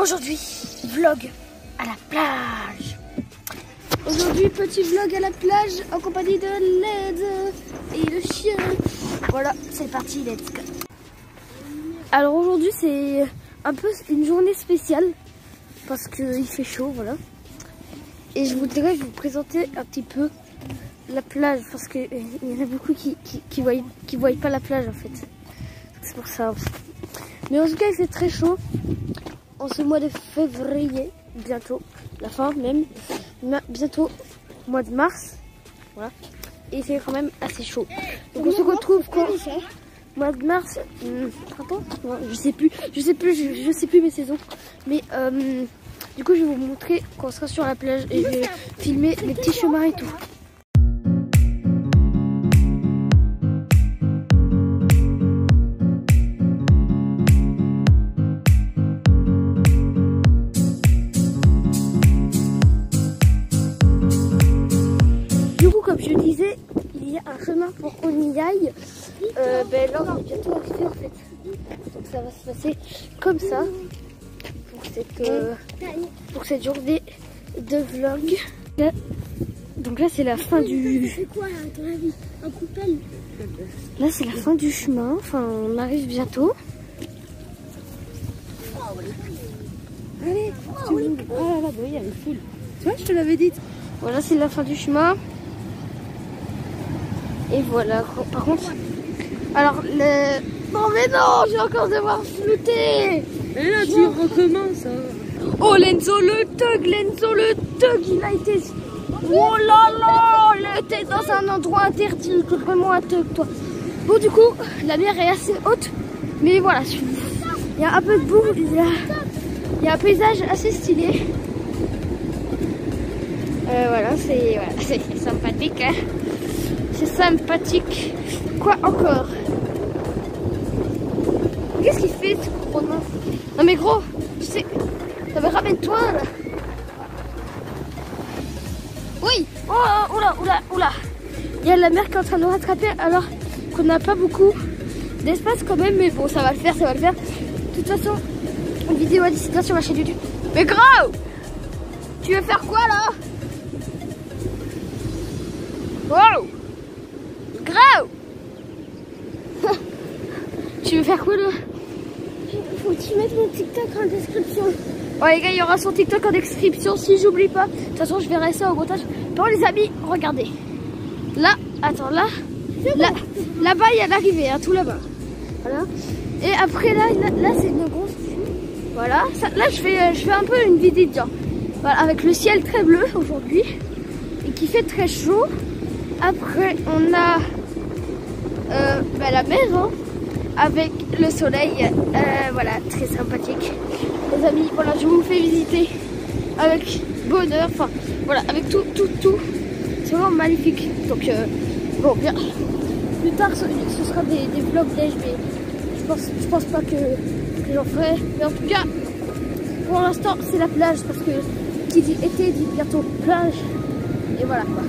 Aujourd'hui, vlog à la plage. Aujourd'hui, petit vlog à la plage en compagnie de LED et le chien. Voilà, c'est parti, let's go. Alors aujourd'hui, c'est un peu une journée spéciale parce qu'il fait chaud, voilà. Et je voudrais vous présenter un petit peu la plage parce qu'il y en a beaucoup qui, qui, qui, voient, qui voient pas la plage en fait. C'est pour ça. Mais en tout cas, il fait très chaud en ce mois de février, bientôt, la fin même, bientôt mois de mars, voilà. Et fait quand même assez chaud. Donc on se retrouve quand? Mois de mars, hmm, je sais plus, je sais plus, je, je sais plus mes saisons. Mais euh, du coup, je vais vous montrer quand on sera sur la plage et je vais filmer les petits chemins et tout. Y. Euh, ben là, on est bientôt arrivé en fait. Donc ça va se passer comme ça pour cette, euh, pour cette journée de vlog. donc là, c'est la fin du. Là, c'est la fin du chemin. Enfin, on arrive bientôt. Allez, tu... Ah là, bah oui, elle est full. Tu vois, je te l'avais dit. Voilà, c'est la fin du chemin. Et voilà, par contre... Alors, le... Non mais non, j'ai encore devoir flouter Et là, tu recommences. Hein. Oh, Lenzo le tug, Lenzo le tug, il a été... Oh là là, il était dans un endroit interdit, vraiment un tug, toi. Bon, du coup, la mer est assez haute, mais voilà, il y a un peu de boue, il y a, il y a un paysage assez stylé. Euh, voilà, c'est voilà, sympathique. Hein c'est sympathique. Quoi encore? Qu'est-ce qu'il fait ce gros Non mais gros, tu sais, ça me ramène-toi là. Oui Oh, oh oula, oula, oula Il y a la mer qui est en train de nous rattraper alors qu'on n'a pas beaucoup d'espace quand même, mais bon, ça va le faire, ça va le faire. De toute façon, une vidéo à distance sur ma chaîne YouTube. Mais gros Tu veux faire quoi là? Wow Tu veux faire quoi là? Faut que tu mettes mon TikTok en description. Ouais les gars, il y aura son TikTok en description si j'oublie pas. De toute façon, je verrai ça au montage. Bon les amis, regardez. Là, attends, là, là, là-bas, il y a l'arrivée, hein, tout là-bas. Voilà. Et après là, là, c'est une grosse Voilà. là, je fais, euh, je fais un peu une vidéo. Voilà, avec le ciel très bleu aujourd'hui et qui fait très chaud. Après, on a euh, bah, la mer, hein avec le soleil. Euh, voilà, très sympathique. Les amis, voilà, je vous fais visiter avec bonheur. Enfin, voilà, avec tout, tout, tout. C'est vraiment magnifique. Donc, euh, bon, bien. Plus tard, ce, sera des, des vlogs neige, mais je pense, je pense pas que, j'en ferai. Mais en tout cas, pour l'instant, c'est la plage parce que qui dit été dit bientôt plage. Et voilà quoi.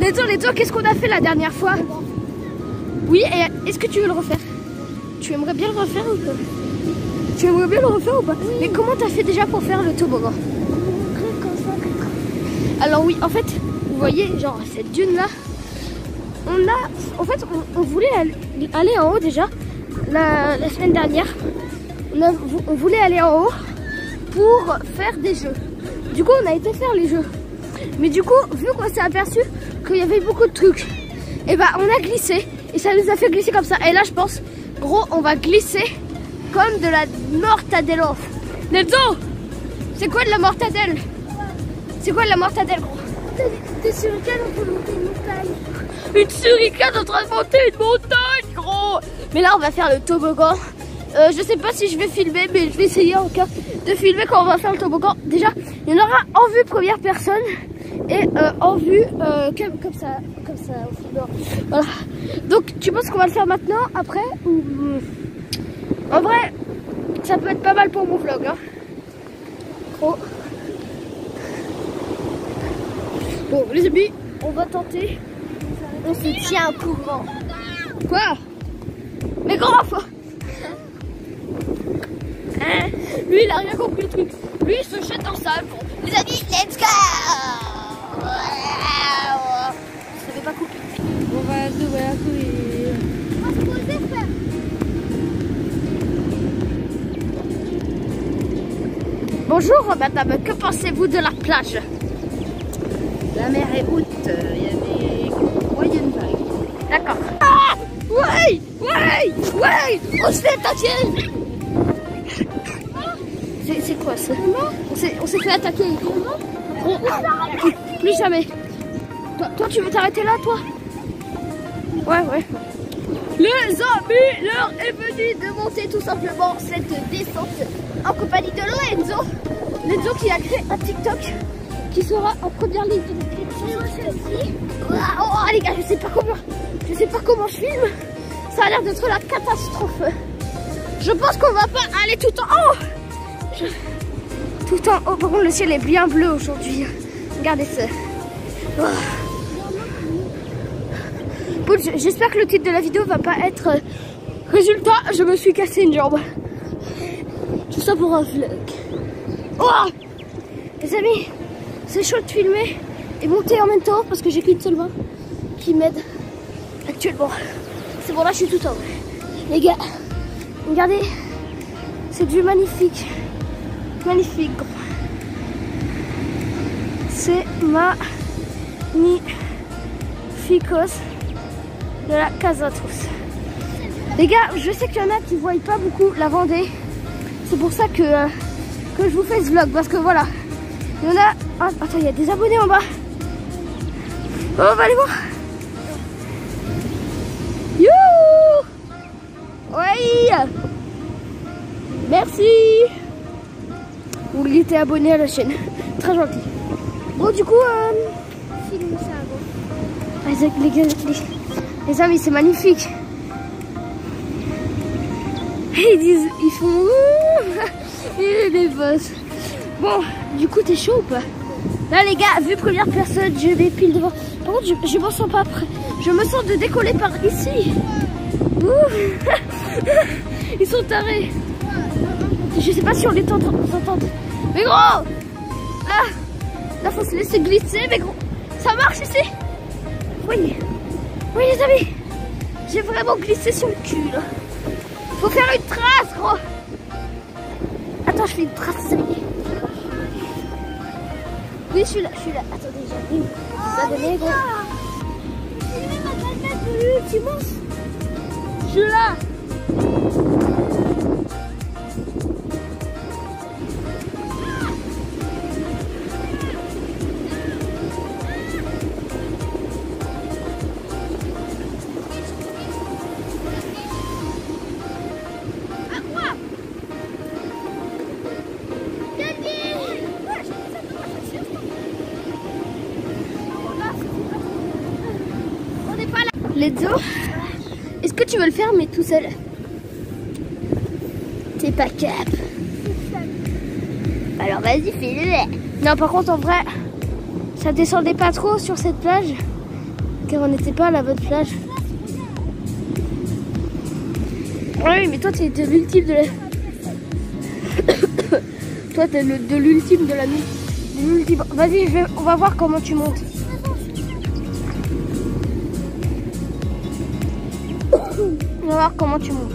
Les toi, qu'est-ce qu'on a fait la dernière fois? Oui, et est-ce que tu veux le refaire? Tu aimerais bien le refaire ou pas? Tu aimerais bien le refaire ou pas? Mais comment t'as fait déjà pour faire le toboggan? Alors oui, en fait, vous voyez, genre cette dune là, on a, en fait, on, voulait aller en haut déjà la, semaine dernière. On, voulait aller en haut pour faire des jeux. Du coup, on a été faire les jeux. Mais du coup, vu qu'on s'est aperçu qu'il y avait beaucoup de trucs, et eh bah ben, on a glissé et ça nous a fait glisser comme ça. Et là, je pense Gros, on va glisser comme de la mortadelle. Netto C'est quoi de la mortadelle? C'est quoi de la mortadelle, gros? Des en train de monter une montagne. Une en train de monter une montagne, gros Mais là, on va faire le toboggan. Euh, je sais pas si je vais filmer, mais je vais essayer en cas de filmer quand on va faire le toboggan. Déjà, il y en aura en vue première personne et euh, en vue euh, comme, comme, ça, comme ça Voilà. Donc tu penses qu'on va le faire maintenant, après ou En vrai, ça peut être pas mal pour mon vlog. Hein. Bon, les amis, on va tenter. On se tient au courant. Quoi? Mais grand fois hein? Lui, il a rien compris le truc. Lui, il se jette dans sa Bon, les amis, let's go Bonjour, madame. Que pensez-vous de la plage? La mer est haute, il y a des moyennes vagues. D'accord. Ah Ouais Ouais Ouais On se fait attaquer C'est quoi ça? On s'est fait attaquer. On- plus jamais. Toi, toi, tu veux t'arrêter là, toi? Ouais, ouais. Les amis, l'heure est venue de monter tout simplement cette descente en compagnie de Lorenzo. Lorenzo qui a créé un TikTok qui sera en première ligne de description. Oh, les gars, je sais pas comment, je sais pas comment je filme. Ça a l'air d'être la catastrophe. Je pense qu'on va pas aller tout en haut. Je- Tout en haut. Par contre, le ciel est bien bleu aujourd'hui. Regardez ça. Oh. J'espère que le titre de la vidéo va pas être euh, Résultat, je me suis cassé une jambe. Tout ça pour un vlog. Oh Les amis, c'est chaud de filmer et monter en même temps parce que j'ai qu'une seule main qui m'aide actuellement. C'est bon, là je suis tout en haut. Les gars, regardez cette vue magnifique. Magnifique. C'est magnificos de la Casa. Les gars, je sais qu'il y en a qui ne voient pas beaucoup la Vendée. C'est pour ça que, euh, que je vous fais ce vlog. Parce que voilà, il y en a... Ah, attends, il y a des abonnés en bas. Oh, on va aller voir. You Oui Merci Vous il abonné à la chaîne. Très gentil. Bon, du coup... euh, les, gars- les amis, c'est magnifique. Ils disent, ils font Et les boss. Bon, du coup, t'es chaud ou pas? Là, les gars, vu première personne, je vais pile devant. Par contre, je, je me sens pas prêt. Je me sens de décoller par ici. Ils sont tarés. Je sais pas si on les entend. s'entend. Mais gros Ah Là, faut se laisser glisser, mais gros Ça marche ici? Oui, oui les amis, j'ai vraiment glissé sur le cul là. Faut faire une trace gros. Attends, je fais une trace les amis. Oui, je suis là, je suis là. Attendez, j'arrive. Ça donnait gros. Filmez ma planète de l'ultimos. Je suis là. Tu veux le faire mais tout seul T'es pas cap. Alors vas-y, fais-le. Non, par contre, en vrai, ça descendait pas trop sur cette plage. Car on n'était pas à la bonne plage. Oui, mais toi, t'es de l'ultime de la... toi, t'es de l'ultime de la nuit. Vas-y, on va voir comment tu montes. On va voir comment tu montes.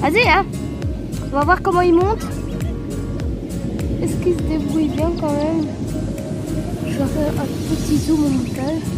Vas-y, hein. On va voir comment il monte. Est-ce qu'il se débrouille bien quand même? Je vais faire un petit zoom au montage.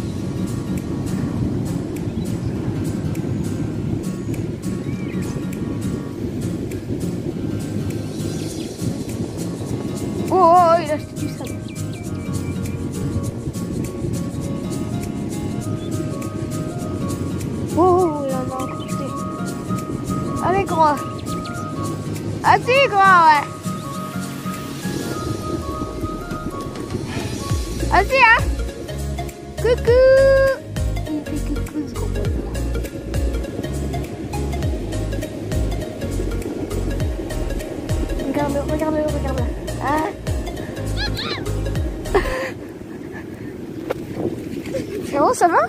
Ça va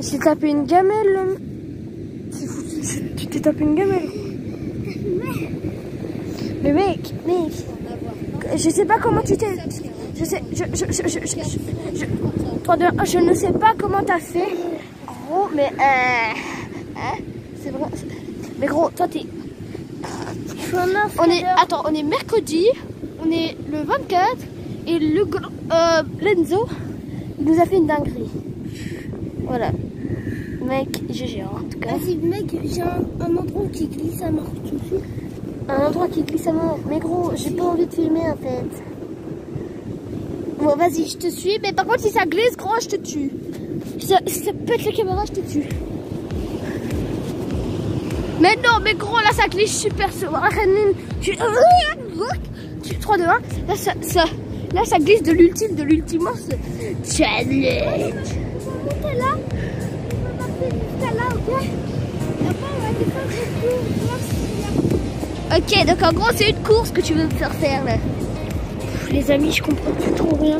s'est tapé une gamelle. tu- t'es tapé une gamelle. Mais mec, mec, je sais pas comment tu t'es. Je sais, je, je, je, je, je, je, je- 3, 2, 1, je ne sais pas comment t'as fait. Gros, mais euh, hein, c'est c'est- Mais gros, toi t'es. On est, attends, on est mercredi, on est le 24 et le euh, Lenzo, il nous a fait une dinguerie. Voilà. Mec, GG hein, en tout cas. Vas-y, mec, j'ai un, un endroit qui glisse à mort. Un endroit qui glisse à mort. Mais gros, j'ai pas envie de filmer en fait. Bon, vas-y, je te suis. Mais par contre, si ça glisse, gros, je te tue. Si ça, si ça pète la caméra, je te tue. Mais non, mais gros, là, ça glisse super. suis 3, 2, 1. Là, ça, ça, là, ça glisse de l'ultime, de l'ultimos challenge. là. On va passer jusqu'à là, ok Et après, on va descendre donc en gros, c'est une course que tu veux me faire faire là. Pff, les amis, je comprends plus trop rien.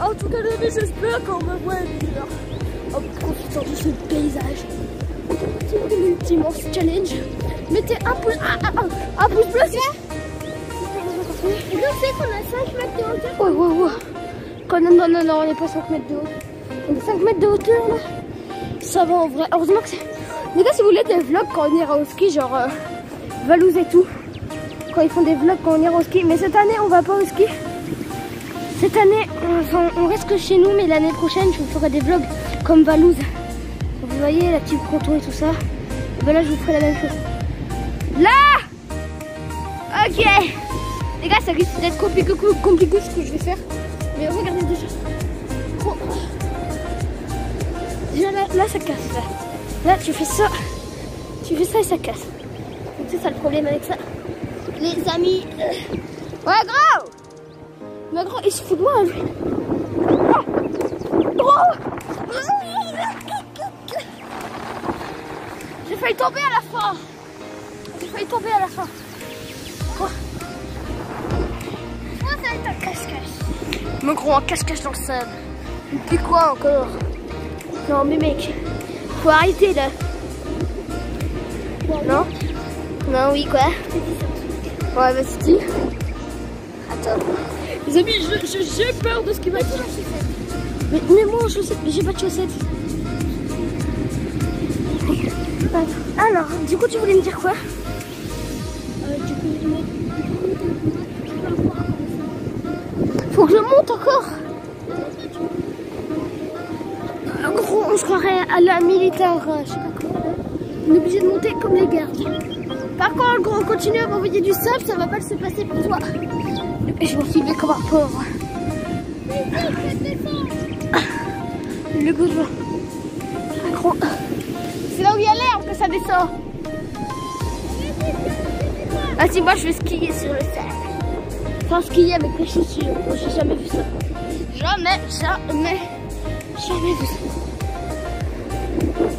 En tout cas, les amis, j'espère qu'on me voit bien. En profitant de ce paysage. C'est l'ultime challenge. Mettez un pouce, un, un, un, un pouce bleu Et donc, qu'on a 5 mètres de hauteur. Ouais, ouais, ouais. Non, non, non, on n'est pas 5 mètres de hauteur. On est 5 mètres de hauteur là. Ça va en vrai. Heureusement que c'est. Les gars, si vous voulez des vlogs quand on ira au ski, genre euh, Valouz et tout. Quand ils font des vlogs quand on ira au ski. Mais cette année, on va pas au ski. Cette année, on reste que chez nous, mais l'année prochaine, je vous ferai des vlogs comme Valouz. Vous voyez, la petite canton et tout ça. Ben là, je vous ferai la même chose. Là Ok Les gars, ça risque d'être compliqué, compliqué ce que je vais faire. Mais regardez déjà. Oh. Déjà là, là, ça casse. Là. tu fais ça. Tu fais ça et ça casse. C'est ça le problème avec ça. Les amis. euh, Ouais, gros Mais gros, il se fout de moi, lui. Ah. J'ai failli tomber à la fin. J'ai failli tomber à la fin. Me gros en cache-cache dans le sable. Et puis quoi encore Non mais mec, faut arrêter là. Non Non oui quoi Ouais vas-y dis. Attends. Les amis, je- je- j'ai peur de ce qui va dire. Mais, mais moi en chaussettes, mais j'ai pas de chaussettes. Attends. Alors, du coup tu voulais me dire quoi je monte encore En gros, on se croirait à la militaire, euh, je sais pas. On est obligé de monter comme les gardes. Par contre, gros, on continue à m'envoyer du sable, ça va pas se passer pour toi. Et je vais filmer comme un pauvre. Le. Ah, gros. C'est là où il y a l'herbe que ça descend. Ah si, moi je vais skier sur le sable. Enfin, skier avec les chaussures. Moi, j'ai jamais vu ça. Jamais, jamais, jamais vu ça.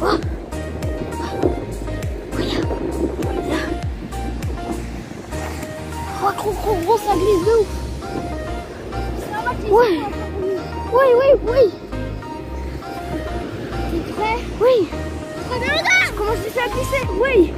Oh. Oh. Regarde. Là. Oh, gros, ça glisse de ouf. Ouais. Oui, oui, oui. T'es prêt? Oui. Je commence déjà à glisser. Oui.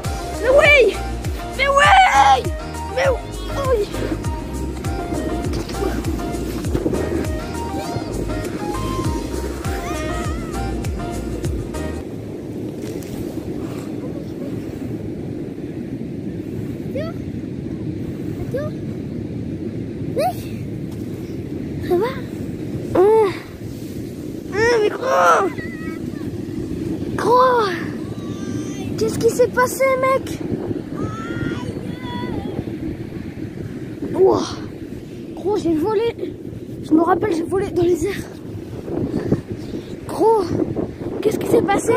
Mec Ouah. Gros, j'ai volé. Je me rappelle, j'ai volé dans les airs. Gros, qu'est-ce qui s'est passé?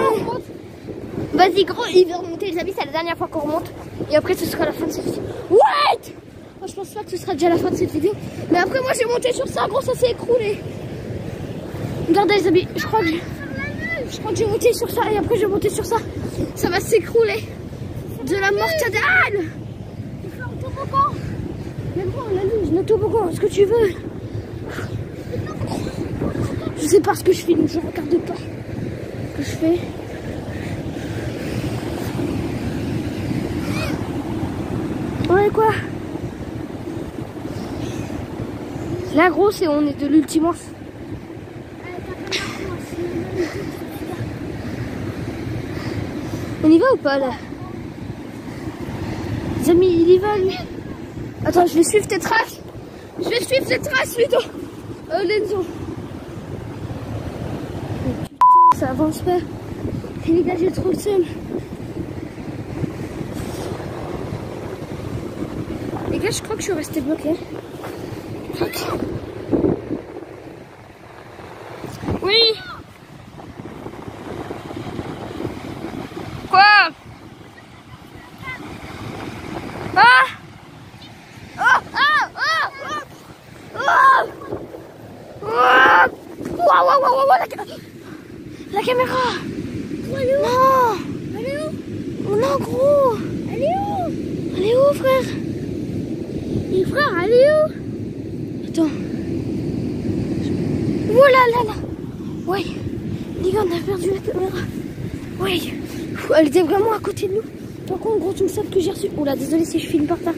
Vas-y, gros, il veut remonter. Les amis, c'est la dernière fois qu'on remonte. Et après, ce sera la fin de cette vidéo. What? Moi, je pense pas que ce sera déjà la fin de cette vidéo. Mais après, moi, j'ai monté sur ça. Gros, ça s'est écroulé. Regardez, les amis, je crois que. Je crois que j'ai monté sur ça et après j'ai monté sur ça. Ça va s'écrouler. De la mortadelle Même pas, on a lu, je toboggan, ce que tu veux. Je sais pas ce que je filme, je regarde pas. Ce que je fais. Ouais, quoi? La grosse et on est de l'ultimos. On y va ou pas là? Les amis, il y va lui. Attends, je vais suivre tes traces. Je vais suivre tes traces, Ludo. Euh, Lenzo. Oh, ça avance pas. Les gars, j'ai trop le seum. Les gars, je crois que je suis restée bloquée. Ok. Oui. Quoi Ah Oh Ah Ah Ah Ah Ah Waouh, waouh, waouh, waouh, la, ca- la caméra Non Elle est où Oh non, gros Elle est où Elle est où, frère Et frère, elle est où Attends. Oh là là là Ouais. Les gars, on a perdu la caméra. Ouais. Pff, Elle était vraiment à côté de nous. Par contre, gros, tu me sais que j'ai reçu. Oh là, désolé si je filme par terre.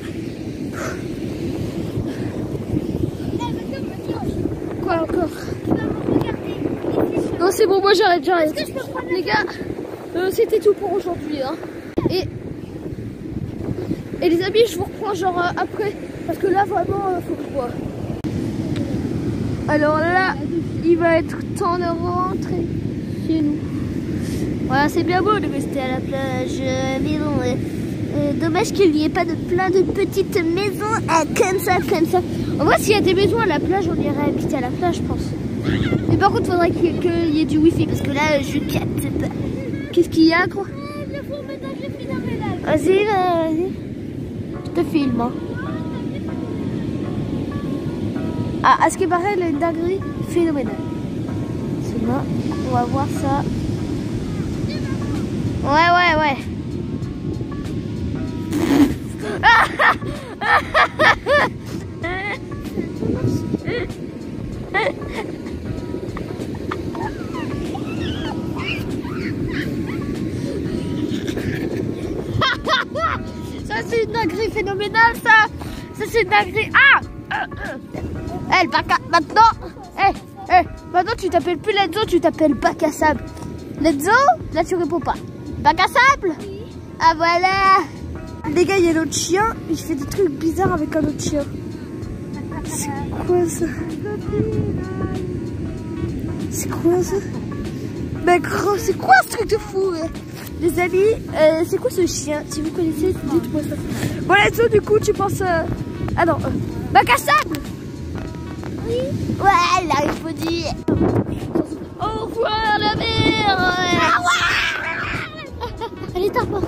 Quoi encore Non, c'est bon, moi j'arrête, j'arrête. Les gars, euh, c'était tout pour aujourd'hui. Hein. Et, et les amis, je vous reprends genre euh, après. Parce que là, vraiment, euh, faut que je bois. Alors là, il va être temps de rentrer chez nous. Voilà, c'est bien beau de rester à la plage. mais bon, euh, dommage qu'il n'y ait pas de plein de petites maisons comme ça, comme ça. En vrai, s'il y a des maisons à la plage, on irait habiter à la plage, je pense. Mais par contre, il faudrait qu'il y, ait- du wifi parce que là, je capte pas. Qu'est-ce qu'il y a, quoi? Vas-y, vas-y. Je te filme. Ah, à ce qui paraît, a une dinguerie phénoménale. C'est bon, on va voir ça. Ouais, ouais, ouais. Ça, c'est une dinguerie phénoménale, ça. Ça, c'est une dinguerie. Ah. Eh, le bac à... Maintenant Eh, eh, maintenant, tu t'appelles plus Lenzo, tu t'appelles bac à sable. Lenzo Là, tu réponds pas. Bac à sable? Ah, voilà Les gars, il y a l'autre chien. Il fait des trucs bizarres avec un autre chien. C'est quoi, ça? C'est quoi, ça? Mais gros, c'est quoi ce truc de fou ouais? Les amis, euh, c'est quoi ce chien? Si vous connaissez, dites-moi ça. Bon, Lenzo, du coup, tu penses... euh, Ah non, euh, Oui. Ouais, là, il faut dire. Au revoir, la mer Elle est moi.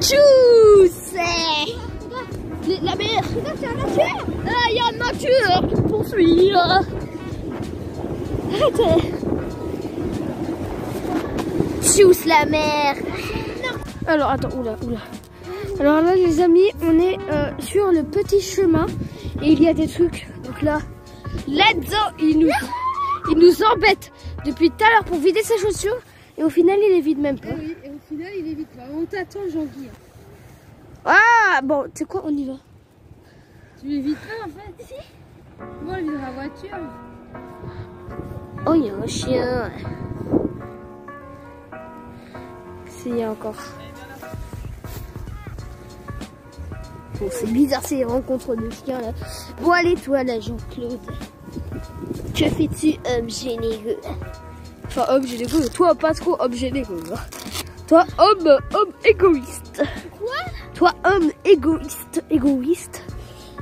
Tchuss La mer Ah, il y a un nature qui me poursuit Arrêtez Tchuss la mer Alors, attends, oula, oula. Alors là, les amis, on est euh, sur le petit chemin et il y a des trucs. Donc là, Lenzo, il nous, il nous embête depuis tout à l'heure pour vider ses chaussures et au final, il les vide même pas. Final, il est vite. On t'attend, Jean-Guy. Ah, bon, tu sais quoi, on y va. Tu évites pas, en fait Si. Moi, vit dans la voiture. Oh, il y a un chien. C'est y a encore? Bon, c'est bizarre ces rencontres de chiens là. Bon, allez, toi là, Jean-Claude. Que fais-tu, homme généreux? Enfin, homme généreux, toi pas trop homme généreux. hein. Toi, homme, homme égoïste. Quoi? Toi, homme égoïste. Égoïste.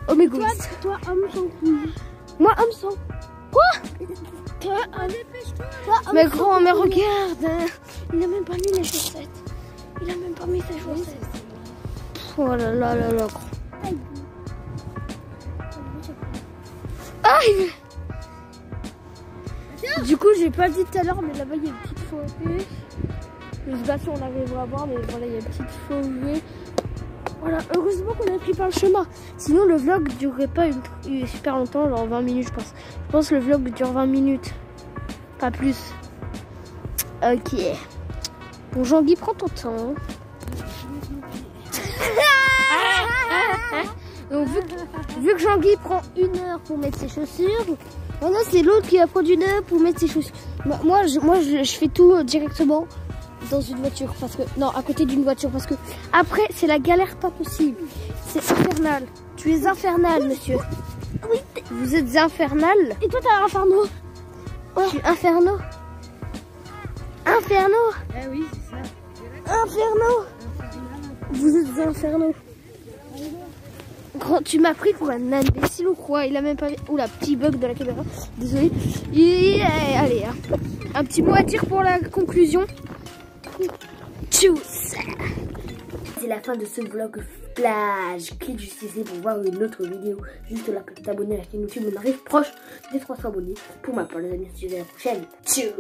Homme égoïste. toi, homme sans couille. Moi, homme sans. Quoi? Toi, homme. Toi, homme Mais sans grand, mais couille. regarde, hein. il a même pas mis les chaussettes. Il a même pas mis ses chaussettes. Oh là là là là. Ah, il- Du coup, j'ai pas dit tout à l'heure, mais là-bas il y a une petite forêt. Je sais pas si on arrivera à voir, mais voilà, il y a une petite forêt. Voilà, heureusement qu'on a pris par le chemin. Sinon, le vlog durerait pas une, super longtemps, genre 20 minutes, je pense. Je pense que le vlog dure 20 minutes. Pas plus. Ok. Bon, Jean-Guy, prends ton temps. Donc vu que, Jean-Guy prend une heure pour mettre ses chaussures, maintenant c'est l'autre qui va prendre une heure pour mettre ses chaussures. Moi, moi, je fais tout euh, directement dans une voiture parce que non à côté d'une voiture parce que après c'est la galère pas possible. C'est infernal. Tu es infernal, monsieur. Oui. Vous êtes infernal. Et toi, t'as un inferno. Je suis inferno. Inferno. Eh oui, c'est ça. Inferno. Vous êtes inferno. Grand, tu m'as pris pour un imbécile ou quoi? Il a même pas vu. Oula, petit bug de la caméra. Désolé. Il- Allez, hein. un petit mot à dire pour la conclusion. Tchuss. C'est la fin de ce vlog plage. Clique juste ici pour voir une autre vidéo. Juste là pour t'abonner à la chaîne YouTube. On arrive proche des 300 abonnés. Pour ma part, les amis, à la prochaine. Tchuss.